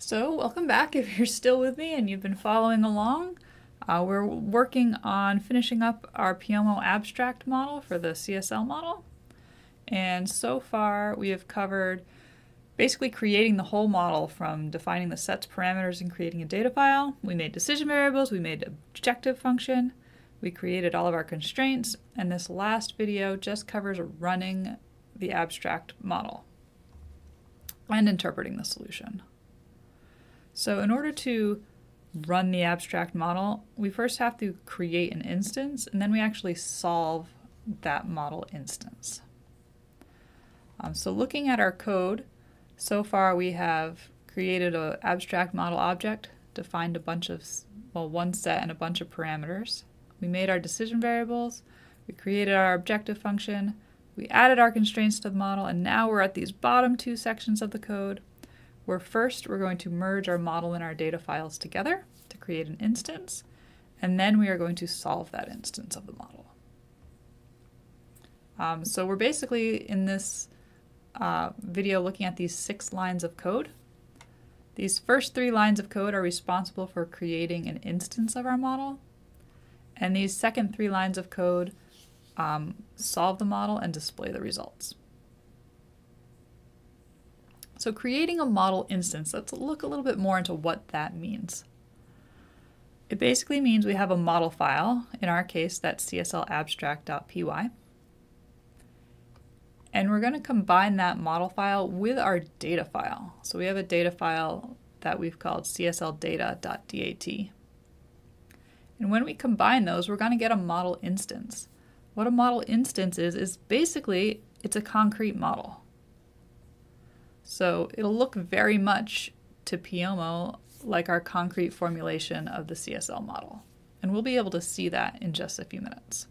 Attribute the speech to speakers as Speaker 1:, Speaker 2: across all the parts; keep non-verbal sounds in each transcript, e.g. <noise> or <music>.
Speaker 1: So, welcome back <laughs> if you're still with me and you've been following along. Uh, we're working on finishing up our Pyomo abstract model for the CSL model. And so far, we have covered basically creating the whole model from defining the sets parameters and creating a data file. We made decision variables, we made objective function, we created all of our constraints, and this last video just covers running the abstract model and interpreting the solution. So in order to run the abstract model, we first have to create an instance, and then we actually solve that model instance. Um, so looking at our code, so far we have created an abstract model object, defined a bunch of, well, one set and a bunch of parameters. We made our decision variables, we created our objective function, we added our constraints to the model, and now we're at these bottom two sections of the code where first we're going to merge our model and our data files together to create an instance, and then we are going to solve that instance of the model. Um, so we're basically in this uh, video looking at these six lines of code. These first three lines of code are responsible for creating an instance of our model, and these second three lines of code um, solve the model and display the results. So creating a model instance, let's look a little bit more into what that means. It basically means we have a model file, in our case that's cslabstract.py, and we're going to combine that model file with our data file. So we have a data file that we've called csldata.dat. And when we combine those, we're going to get a model instance. What a model instance is, is basically it's a concrete model. So it'll look very much to Pyomo like our concrete formulation of the CSL model. And we'll be able to see that in just a few minutes.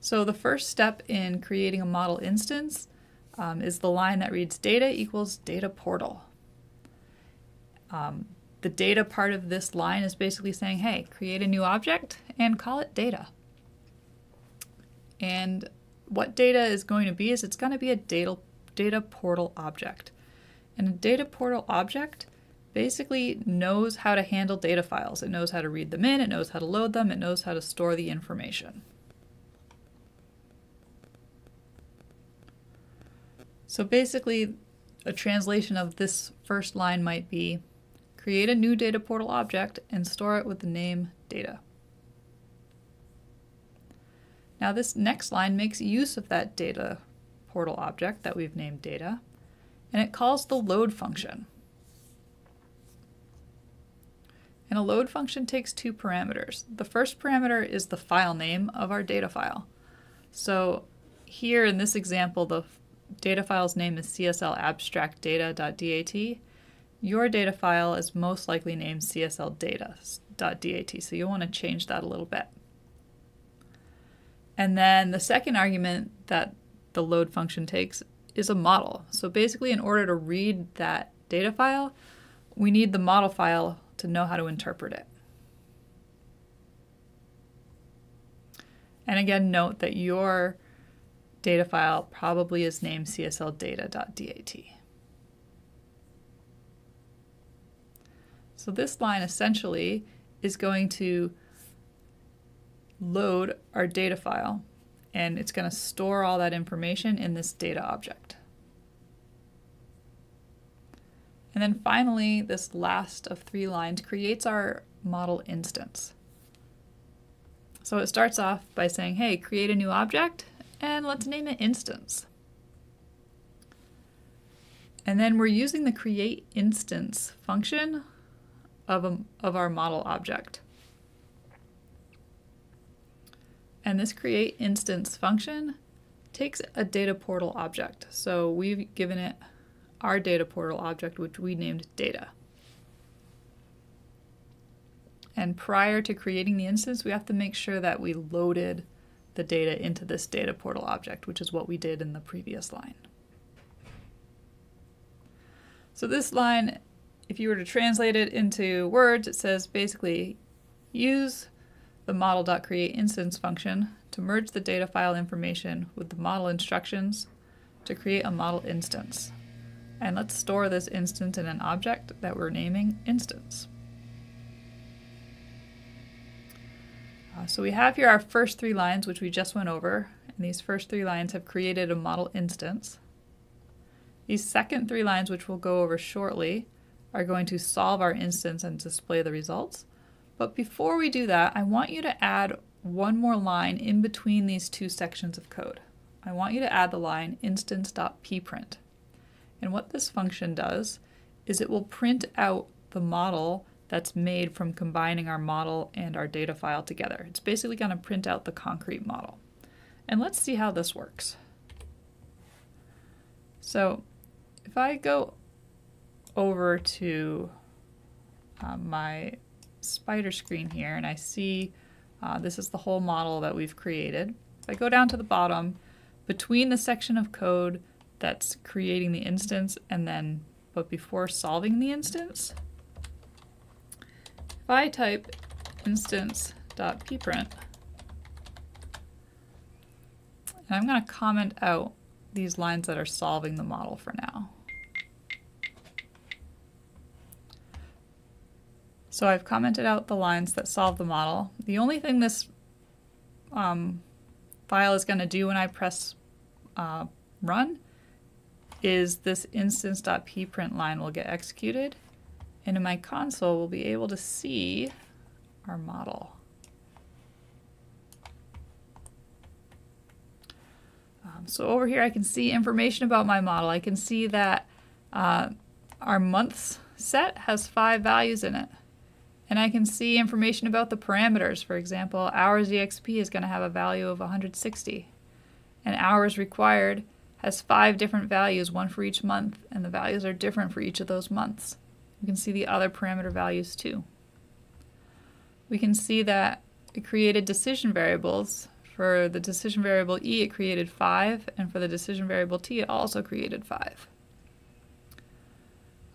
Speaker 1: So the first step in creating a model instance um, is the line that reads data equals data portal. Um, the data part of this line is basically saying, hey, create a new object and call it data. And what data is going to be is it's going to be a data data portal object. And a data portal object basically knows how to handle data files. It knows how to read them in, it knows how to load them, it knows how to store the information. So basically, a translation of this first line might be create a new data portal object and store it with the name data. Now this next line makes use of that data portal object that we've named data, and it calls the load function. And a load function takes two parameters. The first parameter is the file name of our data file. So here in this example, the data file's name is cslabstractdata.dat. Your data file is most likely named csldata.dat, so you'll want to change that a little bit. And then the second argument that the load function takes is a model. So basically, in order to read that data file, we need the model file to know how to interpret it. And again, note that your data file probably is named csldata.dat. So this line essentially is going to load our data file and it's going to store all that information in this data object. And then finally, this last of three lines creates our model instance. So it starts off by saying, hey, create a new object, and let's name it instance. And then we're using the create instance function of, a, of our model object. And this create instance function takes a data portal object. So we've given it our data portal object, which we named data. And prior to creating the instance, we have to make sure that we loaded the data into this data portal object, which is what we did in the previous line. So this line, if you were to translate it into words, it says basically use the model.create instance function to merge the data file information with the model instructions to create a model instance. And let's store this instance in an object that we're naming instance. Uh, so we have here our first three lines, which we just went over. And these first three lines have created a model instance. These second three lines, which we'll go over shortly, are going to solve our instance and display the results. But before we do that, I want you to add one more line in between these two sections of code. I want you to add the line instance.pprint. And what this function does is it will print out the model that's made from combining our model and our data file together. It's basically going to print out the concrete model. And let's see how this works. So if I go over to uh, my Spyder screen here and I see uh, this is the whole model that we've created. If I go down to the bottom, between the section of code that's creating the instance and then, but before solving the instance, if I type instance.pprint, and I'm going to comment out these lines that are solving the model for now. So I've commented out the lines that solve the model. The only thing this um, file is going to do when I press uh, run is this instance.pprint line will get executed and in my console we'll be able to see our model. Um, so over here I can see information about my model. I can see that uh, our months set has five values in it. And I can see information about the parameters. For example, hours EXP is going to have a value of 160. And hours required has five different values, one for each month, and the values are different for each of those months. You can see the other parameter values too. We can see that it created decision variables. For the decision variable E, it created 5, and for the decision variable T, it also created 5.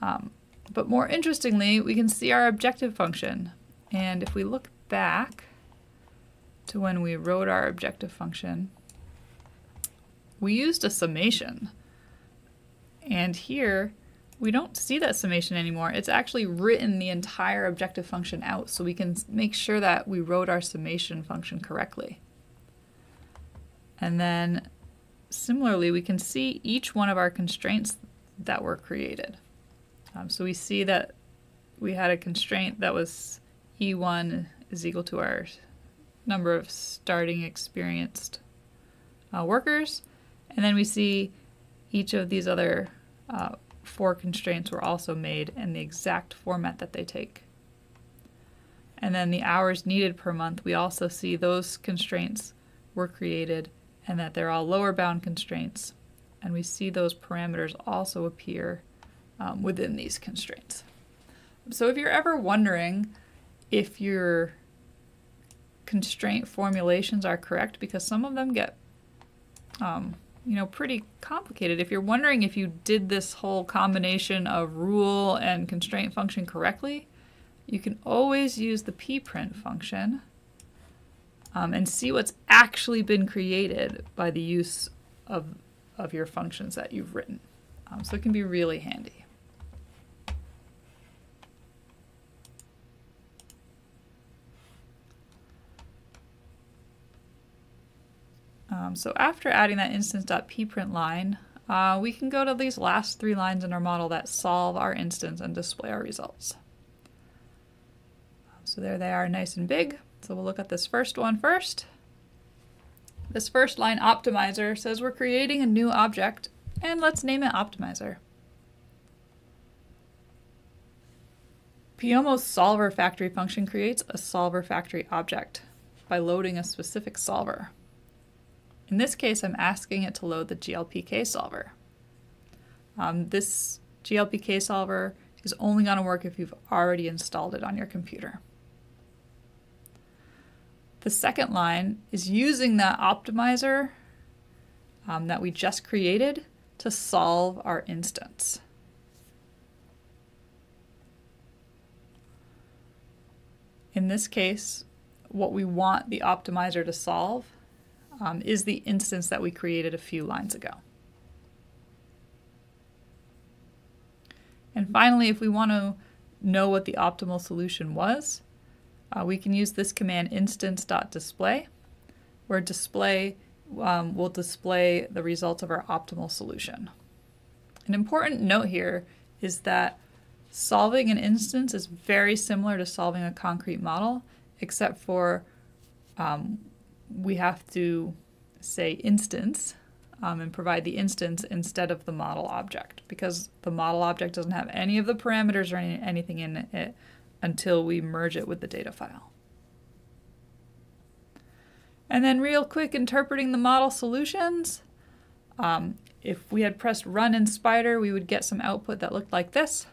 Speaker 1: Um, but more interestingly, we can see our objective function. And if we look back to when we wrote our objective function, we used a summation. And here, we don't see that summation anymore. It's actually written the entire objective function out so we can make sure that we wrote our summation function correctly. And then similarly, we can see each one of our constraints that were created. Um, so we see that we had a constraint that was E1 is equal to our number of starting experienced uh, workers. And then we see each of these other uh, four constraints were also made in the exact format that they take. And then the hours needed per month, we also see those constraints were created and that they're all lower bound constraints. And we see those parameters also appear um, within these constraints. So if you're ever wondering if your constraint formulations are correct, because some of them get, um, you know, pretty complicated. If you're wondering if you did this whole combination of rule and constraint function correctly, you can always use the pprint function um, and see what's actually been created by the use of, of your functions that you've written. Um, so it can be really handy. Um, so after adding that instance.pprint line, uh, we can go to these last three lines in our model that solve our instance and display our results. So there they are nice and big. So we'll look at this first one first. This first line optimizer says we're creating a new object and let's name it optimizer. Pyomo's solver factory function creates a solver factory object by loading a specific solver. In this case, I'm asking it to load the GLPK solver. Um, this GLPK solver is only going to work if you've already installed it on your computer. The second line is using that optimizer um, that we just created to solve our instance. In this case, what we want the optimizer to solve um, is the instance that we created a few lines ago. And finally, if we want to know what the optimal solution was, uh, we can use this command instance.display, where display um, will display the results of our optimal solution. An important note here is that solving an instance is very similar to solving a concrete model, except for um, we have to say instance um, and provide the instance instead of the model object because the model object doesn't have any of the parameters or any, anything in it until we merge it with the data file. And then real quick, interpreting the model solutions. Um, if we had pressed run in Spyder, we would get some output that looked like this,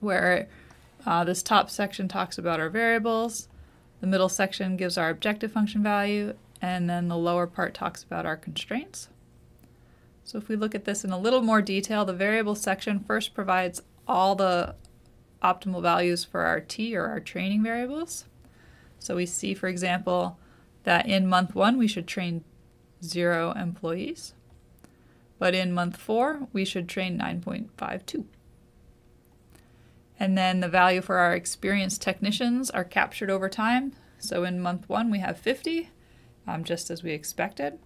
Speaker 1: where uh, this top section talks about our variables, the middle section gives our objective function value, and then the lower part talks about our constraints. So if we look at this in a little more detail, the variable section first provides all the optimal values for our t or our training variables. So we see, for example, that in month one we should train zero employees, but in month four we should train 9.52. And then the value for our experienced technicians are captured over time. So in month one we have 50, um, just as we expected.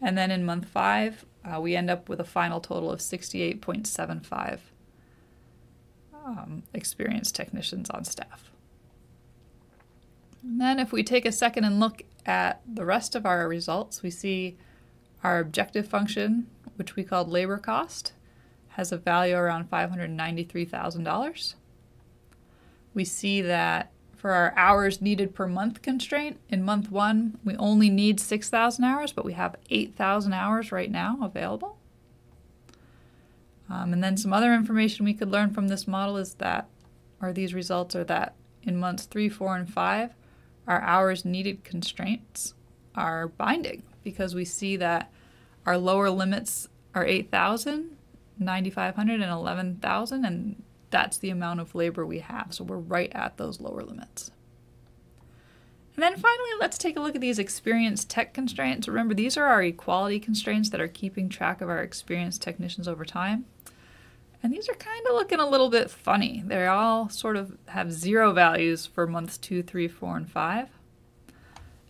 Speaker 1: And then in month five, uh, we end up with a final total of 68.75 um, experienced technicians on staff. And then if we take a second and look at the rest of our results, we see our objective function, which we called labor cost, has a value around $593,000. We see that for our hours needed per month constraint, in month one, we only need 6,000 hours, but we have 8,000 hours right now available. Um, and then some other information we could learn from this model is that, or these results are that in months three, four, and five, our hours needed constraints are binding because we see that our lower limits are 8,000, 9,500, and 11,000, and that's the amount of labor we have. So we're right at those lower limits. And then finally, let's take a look at these experienced tech constraints. Remember, these are our equality constraints that are keeping track of our experienced technicians over time. And these are kind of looking a little bit funny. They all sort of have zero values for months two, three, four, and five.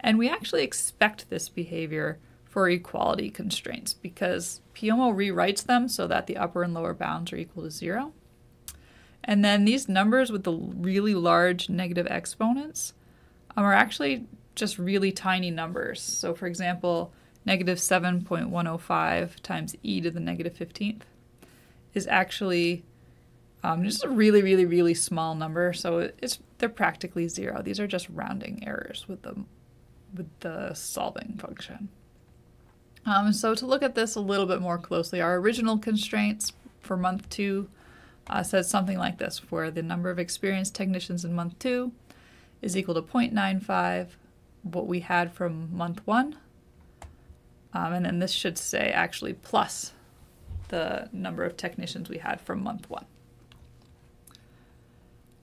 Speaker 1: And we actually expect this behavior for equality constraints because Pyomo rewrites them so that the upper and lower bounds are equal to zero. And then these numbers with the really large negative exponents um, are actually just really tiny numbers. So for example, negative 7.105 times e to the negative 15th is actually um, just a really, really, really small number. So it's they're practically zero. These are just rounding errors with the with the solving function. Um, so to look at this a little bit more closely, our original constraints for month two uh, says something like this, where the number of experienced technicians in month two is equal to 0.95, what we had from month one. Um, and then this should say actually plus the number of technicians we had from month one.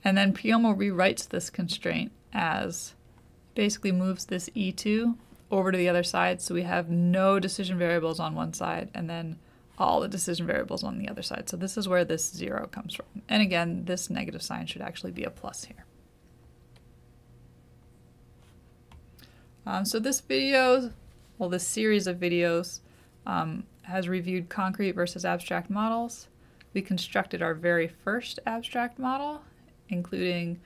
Speaker 1: And then Pyomo rewrites this constraint as basically moves this E2 over to the other side so we have no decision variables on one side and then all the decision variables on the other side. So this is where this zero comes from. And again, this negative sign should actually be a plus here. Um, so this video, well, this series of videos um, has reviewed concrete versus abstract models. We constructed our very first abstract model, including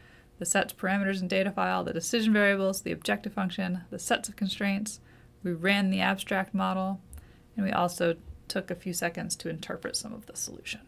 Speaker 1: the sets, parameters, and data file, the decision variables, the objective function, the sets of constraints. We ran the abstract model, and we also took a few seconds to interpret some of the solution.